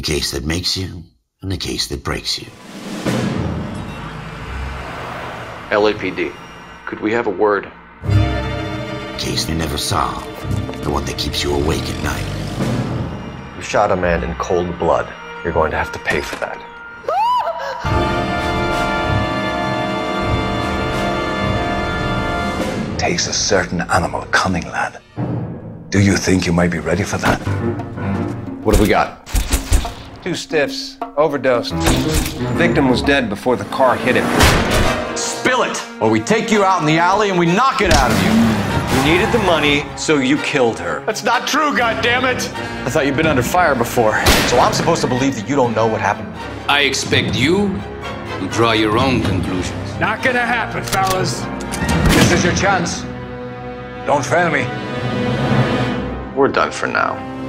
The case that makes you, and the case that breaks you. LAPD, could we have a word? Case they never saw, The one that keeps you awake at night. You shot a man in cold blood. You're going to have to pay for that. Takes a certain animal cunning, lad. Do you think you might be ready for that? What have we got? Two stiffs, overdosed. The victim was dead before the car hit him. Spill it, or we take you out in the alley and we knock it out of you. You needed the money, so you killed her. That's not true, goddammit! I thought you'd been under fire before. So I'm supposed to believe that you don't know what happened? I expect you to draw your own conclusions. Not gonna happen, fellas. This is your chance. Don't fail me. We're done for now.